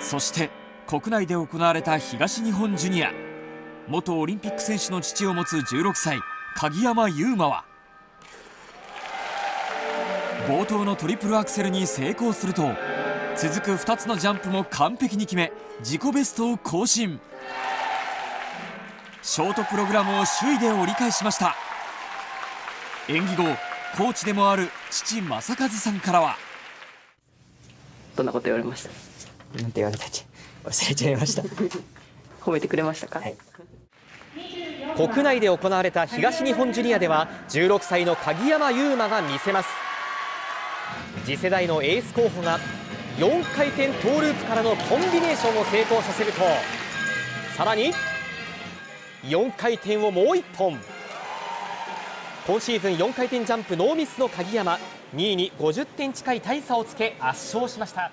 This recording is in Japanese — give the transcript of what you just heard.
そして国内で行われた東日本ジュニア。元オリンピック選手の父を持つ16歳鍵山優真は冒頭のトリプルアクセルに成功すると続く2つのジャンプも完璧に決め自己ベストを更新。ショートプログラムを首位で折り返しました。演技後コーチでもある父正和さんからはどんなこと言われました？なんて言われたっけ？忘れちゃいました。褒めてくれましたか、はい。国内で行われた東日本ジュニアでは16歳の鍵山優真が見せます。次世代のエース候補が4回転トーループからのコンビネーションを成功させるとさらに4回転をもう1本。今シーズン4回転ジャンプノーミスの鍵山2位に50点近い大差をつけ圧勝しました